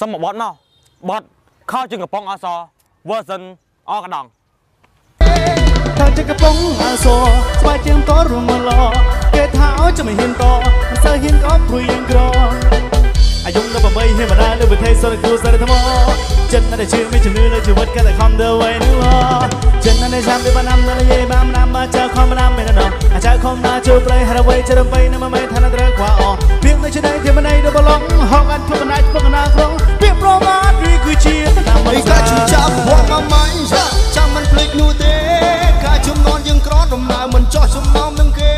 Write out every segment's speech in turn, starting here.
សុំមកបត់មកបត់ខោជើងកំប៉ុងអស version អកដងខោជើងកំប៉ុងអសស្វាយជើងតរួមមកឡគេថាអោចាំមិនហ៊ានតមិនសើហ៊ានក៏ព្រួយយើងក្រអាយុនៅ8ហ៊ានបណ្ដានៅប្រទេសសុរិយគូសារធមចិត្តនៅតែជឿមានជំនឿលើជីវិតក៏តែខំទៅវិញនោះចិត្តនៅតែចាំពីបានណាំនៅនិយាយបានណាំមកចើខំណាំមិនដល់អាចើខំណាជួបត្រីហើយវៃជ្រឹមបីនៅមិនមែនថានៅត្រូវខ្វះអពីងនៅជាដៃជាមិនដៃដល់បឡងហងអត់ធ្វើ មិនចោះសំណោមនឹងគេ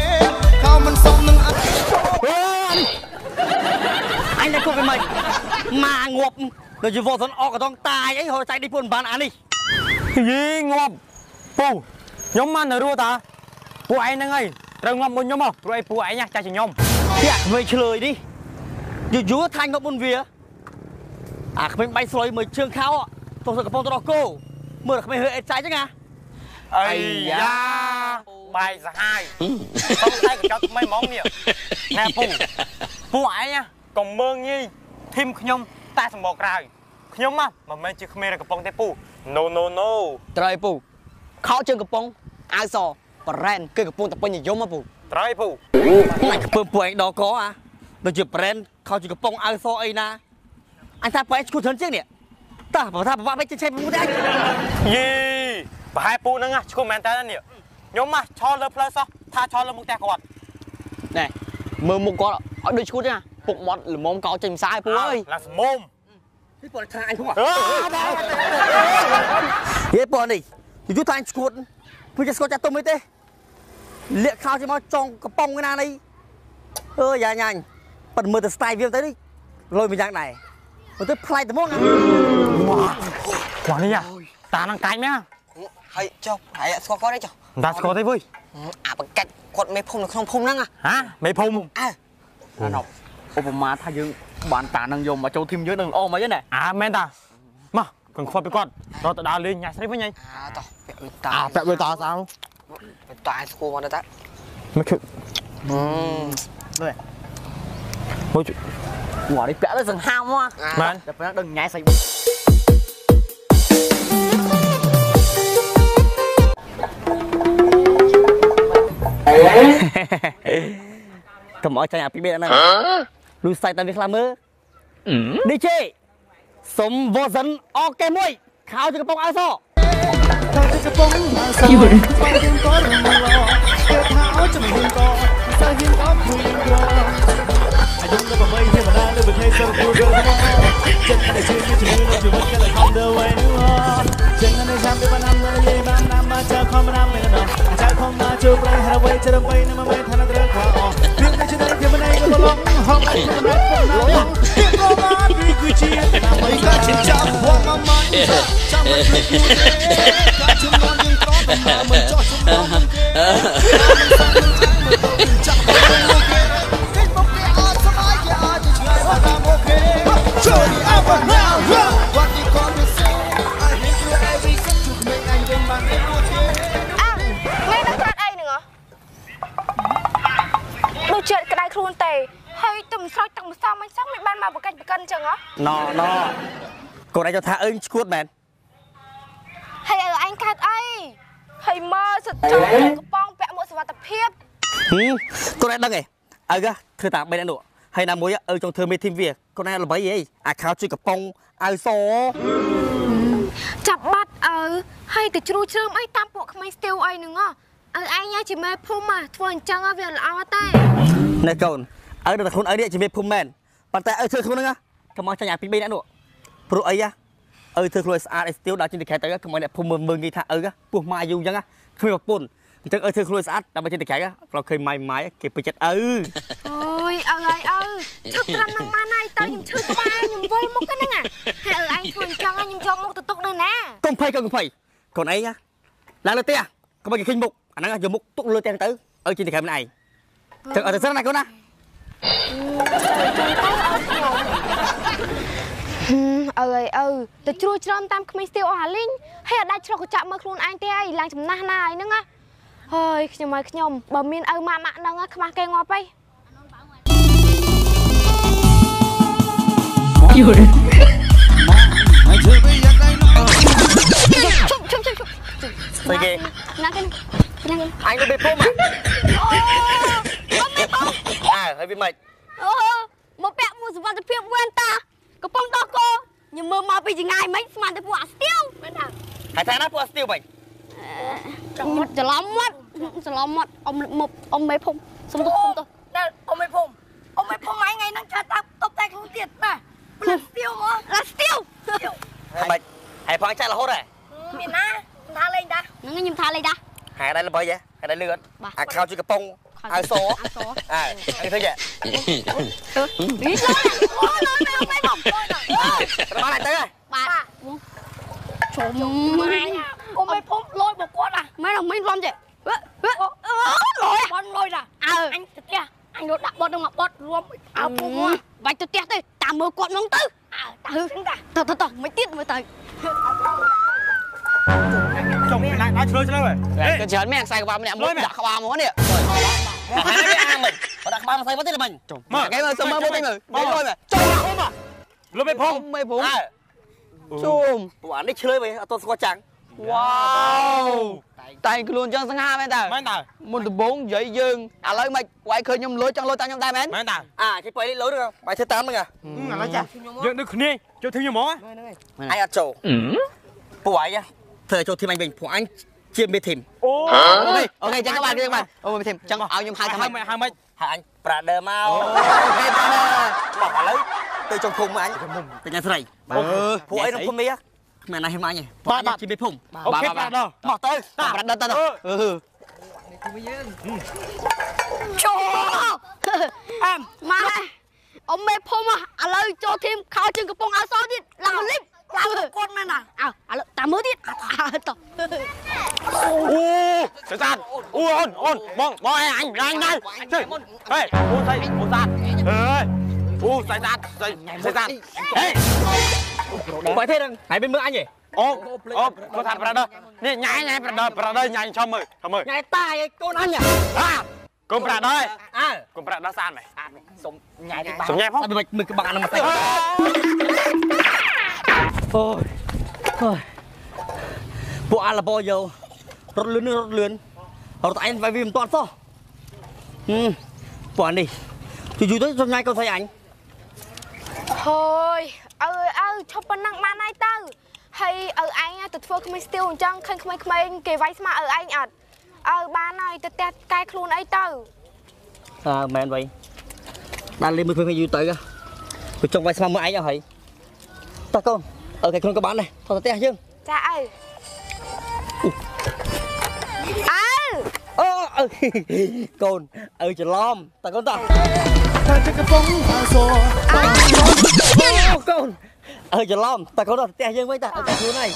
ខោមិនសមនឹងអត់អញតែគប់ទៅមិនម៉ាងាប់នៅជីវ៉ុនអកកដងតាយអីហៅចៃនេះពួនបានអានេះយីងាប់ពូខ្ញុំមកនៅរស់តាពួកឯងហ្នឹងហើយត្រូវងាប់មុនខ្ញុំមកព្រោះឯងពួកឯងចាស់ជាងខ្ញុំជាក្មេងឆ្លើយនេះយូរយូរថាញ់ងាប់មុនវាអាក្មេងបៃស្រួយមើលជើងខោទោះទៅកំប៉ុងទៅដល់គោមើលតែក្មេងហឺអេតចៃចឹងណា អីយ៉ាបាយសាហាយសុំតែកញ្ចក់ថ្មីហ្មងនេះណែពូពួកឯងណាកុំមើងងាយធីមខ្ញុំតែសម្បកក្រៅខ្ញុំណាមិនមែនជាក្មេងនៅកំប៉ុងទេពូ no no no ត្រូវពូខោជើងកំប៉ុងអាវសបរ៉ែនគឺកំពុងតែពេញនិយមហ៎ពូត្រូវហើយពូអញខ្ពើពួកឯងដកកអាដូចជាប្រែនខោជើងកំប៉ុងអាវសអីណាអញថាប្រែនឈួតច្រើនជាងនេះតើបើថាប្រវាក់មិនចេះឆេពូទេអញយី ប្រហែលពូហ្នឹងណាឈ្គួរមែនតើនេះខ្ញុំណាឆលលើផ្លូវសោះថាឆលលើមុខផ្ទះគាត់ណែមើលមុខគាត់ឲ្យដូចឈួតចឹងណាពុកមាត់ល្មមកោចេញផ្សាយពូអើយឡាស្មុំនេះពលថាអញភុំអឺហេពលនេះយូរថាអញស្គួតព្រោះจะស្គួតចាស់ទុំអីទេលាកខោចេញមកចង់កំប៉ុងណានេះអើយយ៉ាញ៉ាញ់ប៉ិនមើលទៅ style វាទៅនេះលុយមួយយ៉ាងដែរមើលទៅប្លែកតែមកណាគាត់នេះតានឹងកាច់មែន ហើយចុះហើយស្គាល់គាត់ទេចុះមិនតាស្គាល់ទេវើយអាបកាច់គាត់មេភូមិនៅក្នុងភូមិហ្នឹងហ៎មេភូមិអើអាណប់ឧបមាថាយើងបានតានឹងយកមកចូលធីមយើងនឹងល្អមកហ្នឹងណាអើមែនតាមកកង្ខ្វត់ពីគាត់រត់ទៅដើរលេងញ៉ាំស្រីវិញហីអាតោះពាក់ដូចតាអាពាក់វាតាស្អាតតាស្គាល់មកទៅតាមកឈឹកអឺមកជងួរនេះពាក់ទៅសង្ហាមមកមែនតែប៉ុណ្ណឹងដឹងញ៉ៃស្អី កុំអោយចាញ់អាពីបេហ្នឹងលូសាច់តែវាខ្លះមើល DJ សុំ version អូខេមួយខោទៅកំពង់អើសទៅកំពង់អើសយូរបានយើងក៏រំលោភគេថាអោចំហ៊ានក៏សើហ៊ានក៏ភូមិក៏អាយុនៅ8ធម្មតានៅប្រទេសសិង្ហបុរីចិត្តតែជឿជាជំនឿនៅជីវិតក៏តែខំទៅវិញចិត្តនៅចាំទៅបានណាំនៅយាយបានណាំមកចើខំណាំមិន ដល់អាចខំណាជួប្រៃហរវៃចរំបីនៅមិនថានត្រូវខ្វះអពីងនៅឆ្នៃទីមិនដៃក៏ឡងហងអាចមិនដាច់ពុកណាឡងពីប្រមាថវាគឺជាតាមអីមិនកាកាជិះច់ចាប់វងមកម៉ាញ់ចាំមិនភ្លេចនោះទេការជំនន់យើងក្រដំណើរមិន កូនឯងទៅថាអើឈួតមែនហើយឲ្យអញកាត់អីហើយមើលសិតចង់កំប៉ុងពាក់មួកសុវត្ថិភាពហឹមកូនឯងដឹងឯងអើធ្វើតាមបែបនោះហើយណាមួយអើចង់ធ្វើមេធីមវាកូនឯងល្បីអីអាខោជួយកំប៉ុងអៅសចាប់បាត់អើហើយទៅជ្រូជ្រើមអីតាមពួកក្មេងស្ទាវអីហ្នឹងហ៎ឲ្យឯងជាមេភូមិហ៎ធ្វើអញ្ចឹងហ៎វាល្អតែណែកូនអើដល់ខ្លួនអើនេះជាមេភូមិមែនប៉ុន្តែអើធ្វើខ្លួនហ្នឹងកុំមកចាញ់អាពីរបីអ្នកនោះ ព្រោះអីហ៎អើធ្វើខ្លួនស្អាតឲ្យស្ទៀវដល់ចេញទៅខែទៅកុំឲ្យអ្នកភូមិមើលមើលងាយថាអើពោះម៉ាយយូរអញ្ចឹងគ្មានប្រពន្ធអញ្ចឹងអើធ្វើខ្លួនស្អាតដើម្បីចេញទៅខែ kalau ឃើញម៉ាយម៉ាយគេពេញចិត្តអើអូយអើហើយអើឈប់ត្រាំនឹងបានហើយតើខ្ញុំឈឺក្បាលខ្ញុំវល់មុខហ្នឹងហ៎ហើយអើឯងធ្វើអញ្ចឹងខ្ញុំយកមុខទៅទុកនៅណាកុំភ័យកុំភ័យកូនអីឡើងលើផ្ទះកុំឲ្យគេឃើញមុខអាហ្នឹងយកមុខទុកលើផ្ទះទៅឲ្យចេញទៅខែម្នាក់ឯងចឹងអត់ទៅសិនណាកូនណា អើយអើទៅជ្រួចច្រំតាមក្មេងស្ទាវអស់អាលីងហើយអាចដាច់ឆ្លុះកញ្ចក់មើលខ្លួនឯងទេអីឡើងចំណាស់ណាអីហ្នឹងណាហើយខ្ញុំហើយខ្ញុំបើមានឪម៉ាក់ម៉ាក់ហ្នឹងខ្មាស់គេងាប់ហើយយល់មកជើបយ៉ាងណាជុំជុំជុំជុំស្អីគេណាគេណាគេអញទៅពេលពុំអូអើហើយវាមិនអូមកពាក់មួកសុវត្ថិភាពវែនតា កំពុងដោះគោញមើលមកពីចងាយមិនស្មានតែពួកអាស្ទៀវមែនតាហើយថាណាពួកស្ទៀវវិញខ្ញុំច្រឡំមាត់ច្រឡំមាត់អ៊ំមកអ៊ំមេភុំសុំទោសសុំទោសដែលអ៊ំឯភូមិអ៊ំឯភូមិថ្ងៃហ្នឹងចាត់តាប់តបតែខ្លួនទៀតណាផ្លាស់ស្ទៀវមកអាស្ទៀវហើយមិនហើយផងចាក់រហូតហ៎មានណាថាលេងតាហ្នឹងខ្ញុំថាលេខដែរហើយដែរល្បីហ៎ហើយដែរលឿនបាទអាខោជួយកំប៉ុង ឲ្យសអាសអើហើយធ្វើយ៉ាងនេះឡើយអូយឡើយមេភុំប្រហែលទៅហ៎បាទជុំម៉ែអ៊ំឯភូមិលយមកគាត់ណាម៉ែមិនរំចេះអឺអឺលយបនលយតាអើអញទៅផ្ទះអញរត់ដាក់បត់នឹងមកប ត់រួមអើពូមកបាច់ទៅផ្ទះទៅតាមមើលគាត់មកទៅអើតាហ្នឹងតាទៅទៅទៅមិនទៀតមើលទៅចុងណាដល់ឆ្លើយឆ្លើយហ៎ក៏ច្រើនមែនខ្សែក្បាលម្នាក់មួយដាក់ក្បាលមកនេះហើយវាអាមិនដាក់ក្បាលមកស្អីមកទៀតមិញគេមើលសុំមើលមើលមើលមើលមើលចុះអ៊ំលោកមេភងមិនភូមិអើជុំពួកអានេះឆ្លើយវិញអត់តស្គាល់ចាំងវ៉ាវតែងខ្លួនចឹងសង្ហាមែនតើមែនតើមុនដំបូងនិយាយយើងឥឡូវមិនវាយឃើញខ្ញុំលួចចង់លួចតាមខ្ញុំដែរមែនមែនតើអាគេបើនេះលោឬបាយធ្វើតាមហ្នឹងអាឥឡូវចាយើងដូចគ្នាចូលធីមខ្ញុំហ្មងអញអត់ចូលពួកអញ ធ្វើចូលធីមអញវិញពួកអញជាមេធីមអូអូខេអូខេចឹងក៏បានចឹងក៏បានអូមិនធីមចឹងឲ្យខ្ញុំហៅថាហើម៉េយចមិនហើយមិនហើយអញប្រាដឺមកអូខេបានមកឥឡូវទៅចុងភូមិអញទៅញ៉ាស្រីពួកអីក្នុងភូមិនេះគ្មានណាហ៊ានអញទេពួកអញជាមេភូមិអូខេបាទដល់មកទៅប្រាដិតទៅអឺចូលអែមម៉ែអ៊ំមេភុំឥឡូវចូលធីមខោជើងកំពុងអសទៀតឡើងលីបឡើងគាត់មែនណាអើឥឡូវតាមមើលទៀតអើតោះ អូសេសាន អូអូនអូនបងបងអញអញអញណៅទៅហេអូស្អីអូសានហេអូស្អីសានស្អីសេសានហេបើទេហ្នឹងហើយមិនមើលអញទេអូអូគាត់ថាប្រដៅនេះញ៉ៃញ៉ៃប្រដៅប្រដៅញ៉ៃឈំមើលឈំមើលញ៉ៃតាឯកូនអញអាកុំប្រដៅអើកុំប្រដៅសានមែសុំញ៉ៃទៅបាសុំញ៉ៃផងអត់មិនមើលក្បាលហ្នឹងមកទៅអូយអូយពួកអាឡបយោរត់លឿនរត់លឿនរត់អញវាវាមិនតាន់សោះហឹមពួកអានេះយូរយូរទៅសុំញ៉ៃកូនស្រីអញហើយអើអើឈប់ប៉ុណ្ណឹងបានហើយទៅហើយឪឯងទៅធ្វើក្មេងស្ទៀវអញ្ចឹងឃើញក្មេងៗគេវាយស្មាឪឯងអត់អើបានហើយទៅផ្ទះកែខ្លួនអីទៅអើមែនវៃបានលេងមើលឃើញយូរទៅគឺចង់វាយស្មាមើលឯងអស់ហើយតោះកូនអើគេខ្លួនក៏បានដែរថតទៅផ្ទះយើងចាឪអើអូអើ កូនអើច្រឡំតើកូនតោះខាងចកប៉ុងអាសោអូកូនអើច្រឡំតើកូនដល់ផ្ទះយើងវិញតើអើតែខ្លួនហើយ